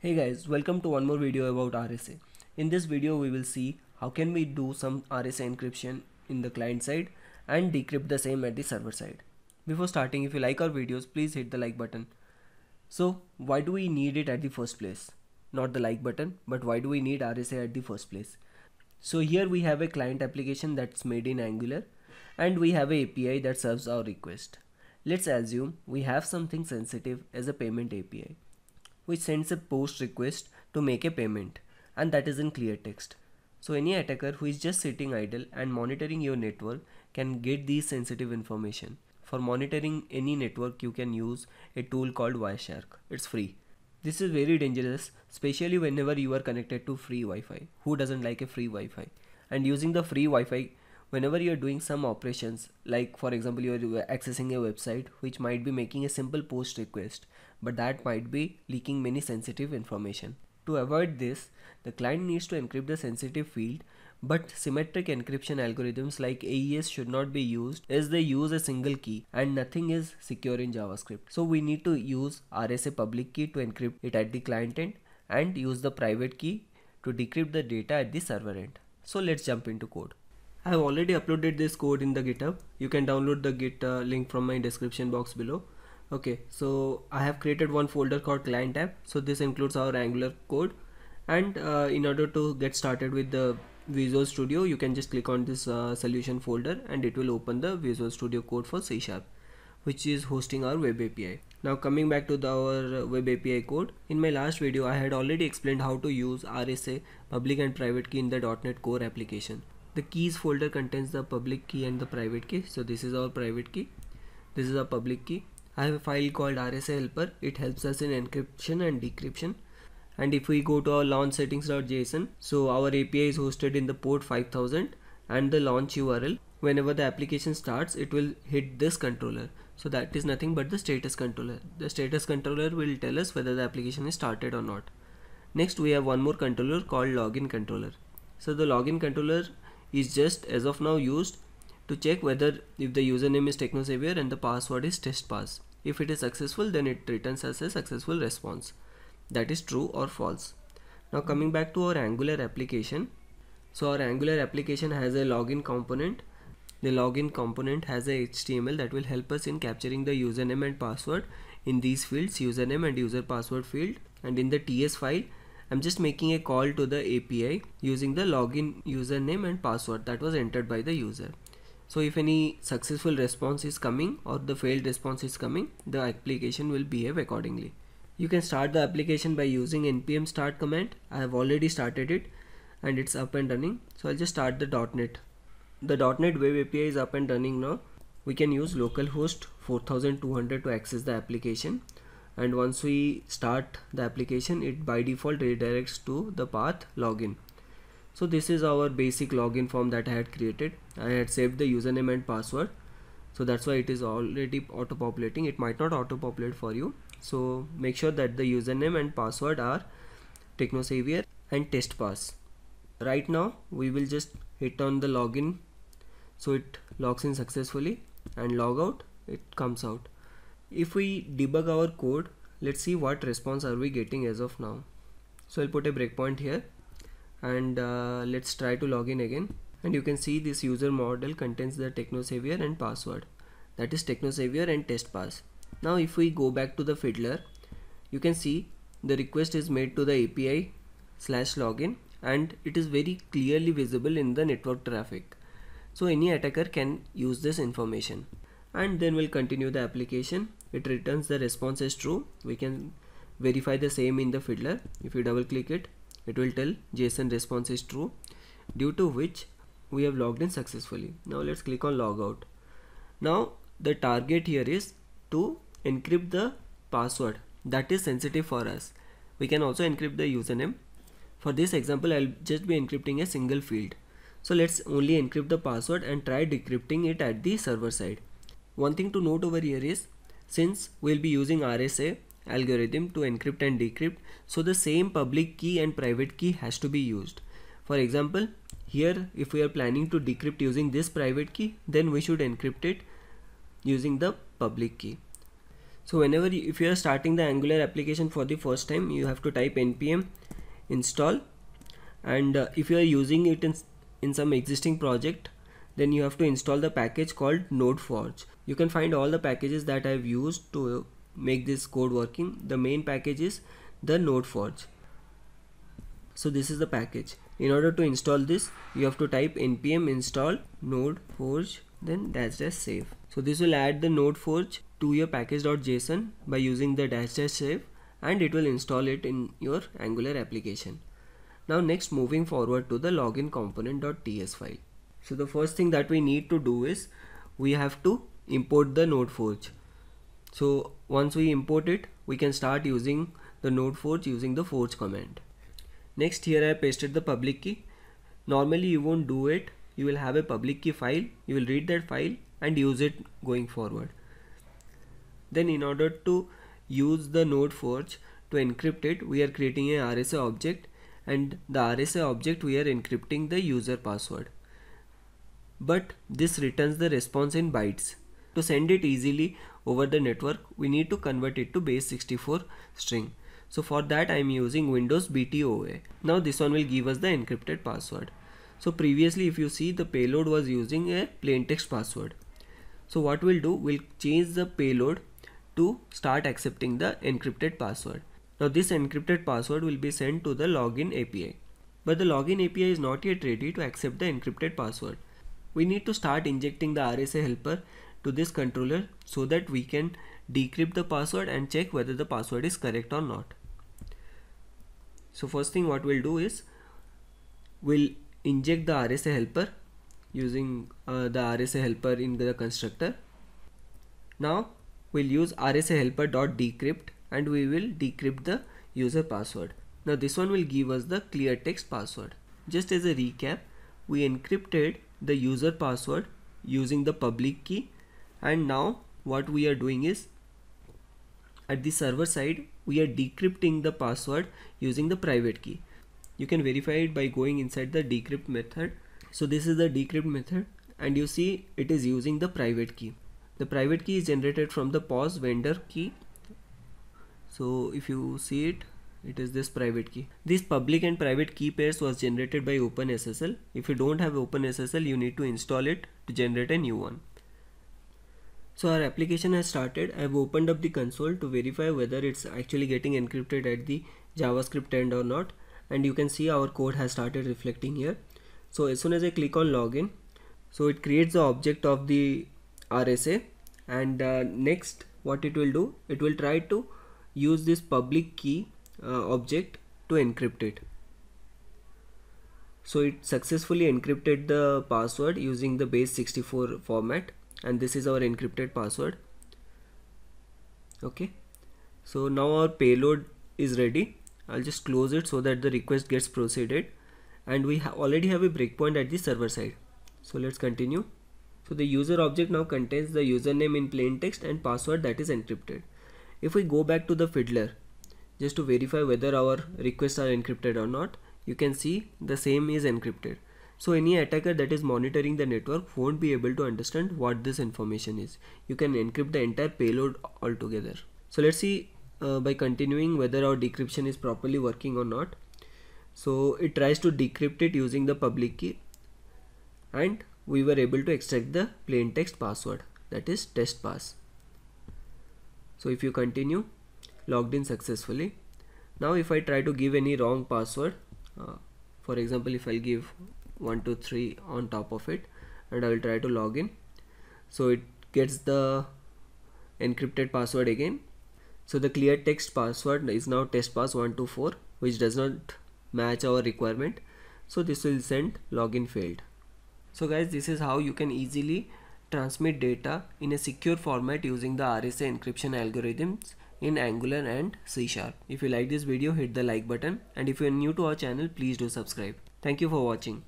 Hey guys, welcome to one more video about RSA. In this video we will see how can we do some RSA encryption in the client side and decrypt the same at the server side. Before starting if you like our videos please hit the like button. So why do we need it at the first place? Not the like button but why do we need RSA at the first place? So here we have a client application that's made in Angular and we have a API that serves our request. Let's assume we have something sensitive as a payment API which sends a post request to make a payment and that is in clear text. So any attacker who is just sitting idle and monitoring your network can get these sensitive information. For monitoring any network you can use a tool called Wireshark. It's free. This is very dangerous especially whenever you are connected to free Wi-Fi. Who doesn't like a free Wi-Fi? And using the free Wi-Fi whenever you're doing some operations like for example you're accessing a website which might be making a simple post request but that might be leaking many sensitive information to avoid this the client needs to encrypt the sensitive field but symmetric encryption algorithms like AES should not be used as they use a single key and nothing is secure in JavaScript. So we need to use RSA public key to encrypt it at the client end and use the private key to decrypt the data at the server end. So let's jump into code. I have already uploaded this code in the github. You can download the git uh, link from my description box below. Okay, so I have created one folder called client app. So this includes our Angular code. And uh, in order to get started with the Visual Studio, you can just click on this uh, solution folder and it will open the Visual Studio code for C Sharp, which is hosting our web API. Now coming back to the, our web API code, in my last video I had already explained how to use RSA public and private key in the .NET Core application the keys folder contains the public key and the private key so this is our private key this is a public key I have a file called RSA helper. It helps us in encryption and decryption. And if we go to our launch settings.json so our API is hosted in the port 5000 and the launch URL whenever the application starts it will hit this controller. So that is nothing but the status controller. The status controller will tell us whether the application is started or not. Next we have one more controller called login controller. So the login controller is just as of now used to check whether if the username is technosaviour and the password is testpass if it is successful then it returns as a successful response. That is true or false? Now coming back to our angular application. So our angular application has a login component. The login component has a html that will help us in capturing the username and password in these fields username and user password field and in the ts file. I'm just making a call to the API using the login username and password that was entered by the user. So if any successful response is coming or the failed response is coming, the application will behave accordingly. You can start the application by using npm start command. I have already started it and it's up and running. So I'll just start the .NET. The .NET Web API is up and running now. We can use localhost 4200 to access the application and once we start the application it by default redirects to the path login so this is our basic login form that I had created. I had saved the username and password. So that's why it is already auto populating it might not auto populate for you. So make sure that the username and password are technosaviour and testpass right now we will just hit on the login. So it logs in successfully and log out it comes out. If we debug our code let's see what response are we getting as of now. So I'll put a breakpoint here and uh, let's try to log in again. And you can see this user model contains the technosaviour and password. That is technosaviour and test pass. Now if we go back to the fiddler you can see the request is made to the API slash login and it is very clearly visible in the network traffic. So any attacker can use this information. And then we'll continue the application. It returns the response as true. We can verify the same in the fiddler. If you double click it it will tell json response is true due to which we have logged in successfully. Now let's click on logout now the target here is to encrypt the password. That is sensitive for us. We can also encrypt the username. For this example I'll just be encrypting a single field. So let's only encrypt the password and try decrypting it at the server side. One thing to note over here is since we'll be using RSA algorithm to encrypt and decrypt. So the same public key and private key has to be used. For example here if we are planning to decrypt using this private key then we should encrypt it using the public key. So whenever you, if you are starting the angular application for the first time you have to type npm install. And uh, if you are using it in, in some existing project then you have to install the package called nodeforge you can find all the packages that I've used to make this code working the main package is the nodeforge so this is the package. In order to install this you have to type npm install nodeforge then dash dash save. So this will add the nodeforge to your package.json by using the dash dash save and it will install it in your angular application. Now next moving forward to the login component.ts file. So the first thing that we need to do is we have to import the nodeforge so once we import it we can start using the node forge using the forge command. Next here I pasted the public key. Normally you won't do it. You will have a public key file. You will read that file and use it going forward. Then in order to use the node forge to encrypt it we are creating a RSA object. And the RSA object we are encrypting the user password. But this returns the response in bytes to send it easily over the network we need to convert it to base 64 string. So for that I am using Windows BTOA now this one will give us the encrypted password. So previously if you see the payload was using a plain text password. So what we'll do we'll change the payload to start accepting the encrypted password. Now this encrypted password will be sent to the login API but the login API is not yet ready to accept the encrypted password. We need to start injecting the RSA helper to this controller so that we can decrypt the password and check whether the password is correct or not so first thing what we'll do is we'll inject the RSA helper using uh, the RSA helper in the constructor. Now we'll use RSA helper dot decrypt and we will decrypt the user password. Now this one will give us the clear text password. Just as a recap, we encrypted the user password using the public key and now what we are doing is at the server side we are decrypting the password using the private key. You can verify it by going inside the decrypt method. So this is the decrypt method and you see it is using the private key. The private key is generated from the pos vendor key. So if you see it it is this private key. This public and private key pairs was generated by OpenSSL. If you don't have OpenSSL you need to install it to generate a new one so our application has started. I've opened up the console to verify whether it's actually getting encrypted at the JavaScript end or not. And you can see our code has started reflecting here. So as soon as I click on login so it creates the object of the RSA and uh, next what it will do it will try to use this public key uh, object to encrypt it. So it successfully encrypted the password using the base 64 format and this is our encrypted password okay so now our payload is ready I'll just close it so that the request gets proceeded and we ha already have a breakpoint at the server side. So let's continue. So the user object now contains the username in plain text and password that is encrypted. If we go back to the fiddler just to verify whether our requests are encrypted or not, you can see the same is encrypted. So any attacker that is monitoring the network won't be able to understand what this information is. You can encrypt the entire payload altogether. So let's see uh, by continuing whether our decryption is properly working or not so it tries to decrypt it using the public key and we were able to extract the plain text password that is test pass so if you continue logged in successfully now if I try to give any wrong password uh, for example if I'll give 123 on top of it and I will try to log in so it gets the encrypted password again so the clear text password is now testpass124 which does not match our requirement. So this will send login failed. So guys this is how you can easily transmit data in a secure format using the RSA encryption algorithms in Angular and C Sharp. If you like this video hit the like button and if you are new to our channel please do subscribe. Thank you for watching.